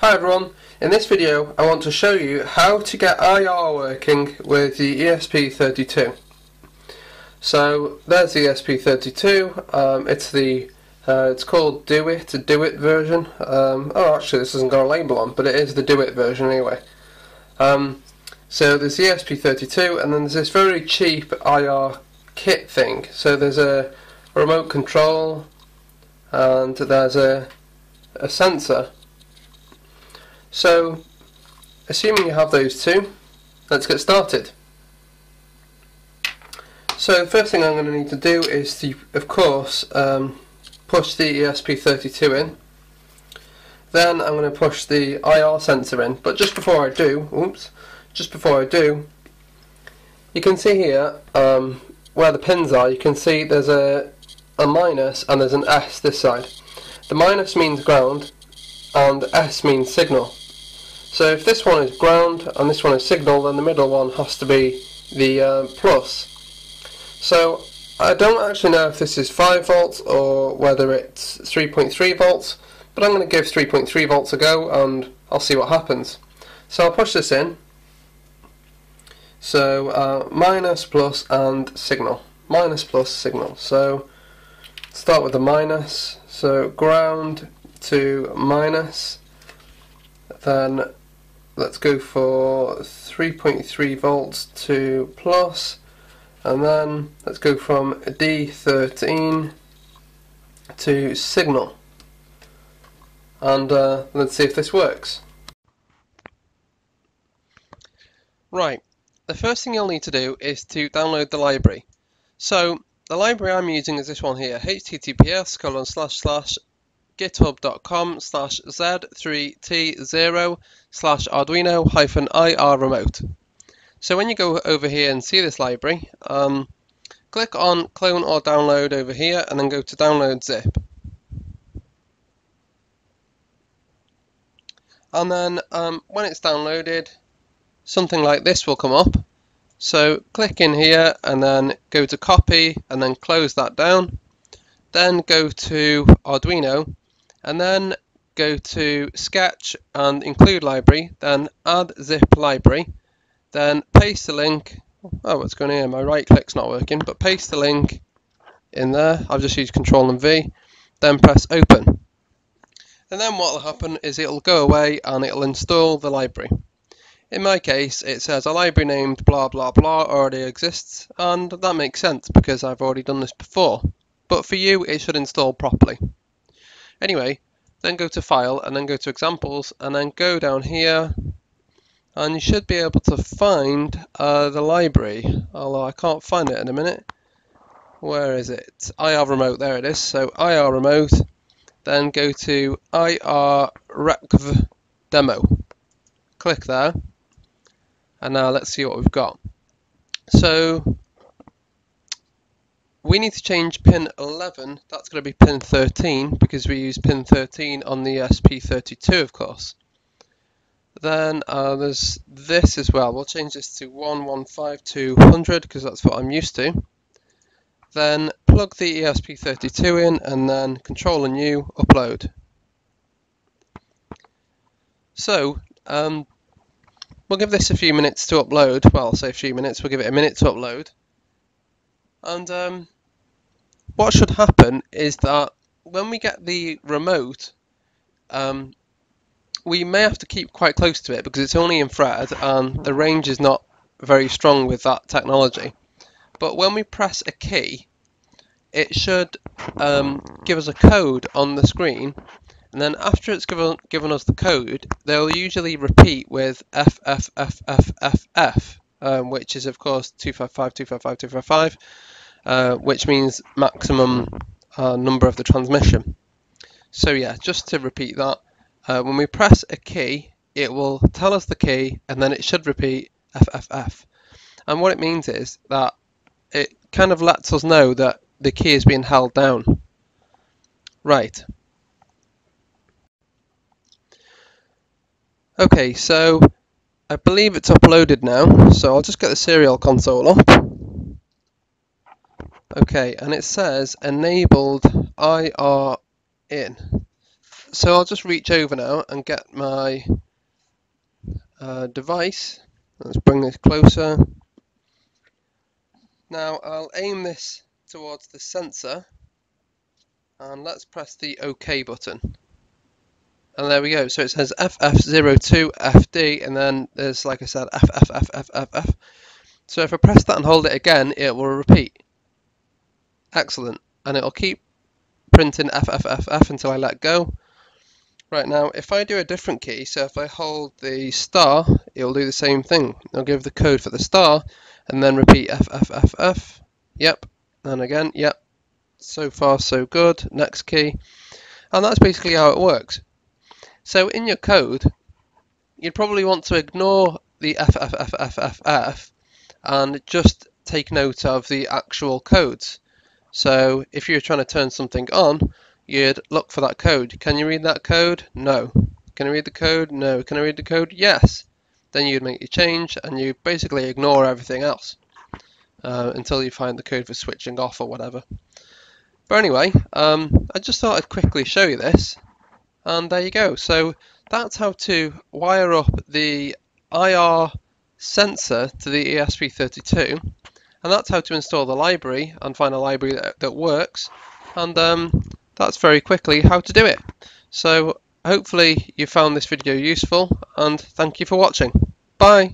Hi everyone, in this video I want to show you how to get IR working with the ESP32. So there's the ESP32, um, it's the uh, it's called Do It, Do It version. Um, oh actually this hasn't got a label on, but it is the Do It version anyway. Um, so there's the ESP32 and then there's this very cheap IR kit thing. So there's a remote control and there's a, a sensor so, assuming you have those two, let's get started. So the first thing I'm going to need to do is to, of course, um, push the ESP32 in. Then I'm going to push the IR sensor in. But just before I do, oops, just before I do, you can see here um, where the pins are. You can see there's a a minus and there's an S this side. The minus means ground and S means signal. So if this one is ground and this one is signal, then the middle one has to be the uh, plus. So I don't actually know if this is 5 volts or whether it's 3.3 volts, but I'm going to give 3.3 volts a go and I'll see what happens. So I'll push this in. So uh, minus, plus and signal. Minus, plus, signal. So start with the minus. So ground to minus. Then let's go for 3.3 volts to plus and then let's go from D13 to signal and uh, let's see if this works. Right, the first thing you'll need to do is to download the library. So the library I'm using is this one here, https colon slash slash github.com slash z3t0 slash arduino hyphen ir remote. So when you go over here and see this library, um, click on clone or download over here and then go to download zip. And then um, when it's downloaded, something like this will come up. So click in here and then go to copy and then close that down. Then go to Arduino and then go to sketch and include library then add zip library then paste the link. Oh what's going on here. My right click's not working but paste the link in there. I've just used control and V then press open. And then what will happen is it'll go away and it'll install the library. In my case it says a library named blah blah blah already exists and that makes sense because I've already done this before. But for you it should install properly Anyway, then go to File and then go to Examples and then go down here and you should be able to find uh, the library, although I can't find it in a minute. Where is it? IR Remote, there it is. So IR Remote, then go to IR Recv Demo. Click there, and now let's see what we've got. So we need to change pin 11, that's going to be pin 13 because we use pin 13 on the ESP32 of course. Then uh, there's this as well, we'll change this to 115200 because that's what I'm used to. Then plug the ESP32 in and then control and U, upload. So, um, we'll give this a few minutes to upload, well I'll say a few minutes, we'll give it a minute to upload. And um, what should happen is that when we get the remote, um, we may have to keep quite close to it because it's only infrared and the range is not very strong with that technology. But when we press a key, it should um, give us a code on the screen and then after it's given, given us the code, they'll usually repeat with FFFFFF, um, which is of course 255, 255, 255, uh, which means maximum uh, number of the transmission. So yeah, just to repeat that, uh, when we press a key, it will tell us the key and then it should repeat FFF. And what it means is that it kind of lets us know that the key is being held down. Right. Okay, so I believe it's uploaded now, so I'll just get the serial console up. Okay, and it says enabled IR in. So I'll just reach over now and get my uh, device. Let's bring this closer. Now I'll aim this towards the sensor and let's press the OK button. And there we go. So it says FF02FD and then there's like I said FFFFFF. So if I press that and hold it again, it will repeat. Excellent. And it'll keep printing FFFF until I let go. Right now, if I do a different key, so if I hold the star, it'll do the same thing. It'll give the code for the star, and then repeat FFFF. Yep, and again, yep. So far, so good. Next key. And that's basically how it works. So in your code, you'd probably want to ignore the FFFFF and just take note of the actual codes. So if you're trying to turn something on, you'd look for that code. Can you read that code? No. Can I read the code? No. Can I read the code? Yes. Then you'd make your change and you basically ignore everything else uh, until you find the code for switching off or whatever. But anyway, um, I just thought I'd quickly show you this and there you go. So that's how to wire up the IR sensor to the ESP32 and that's how to install the library and find a library that, that works and um, that's very quickly how to do it. So hopefully you found this video useful and thank you for watching. Bye!